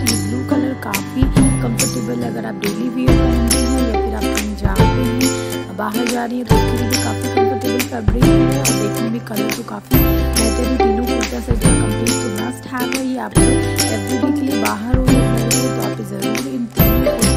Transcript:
ये blue colour काफ़ी comfortable अगर आप डेली वेयर पहन रहे हैं या फिर आप कहीं जा रहे हैं, बाहर जा रही हैं तो उसके लिए भी काफ़ी कंफर्टेबल फैब्रिक है। और देखने में कलर तो काफ़ी बेहतर है। तीनों कुर्ता से जो कंप्लीट तो मस्ट हैव है। ये आपको एवरीडे के लिए बाहर हो हो तो आप ज़रूर इन तीनों